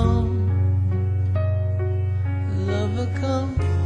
come, lover come.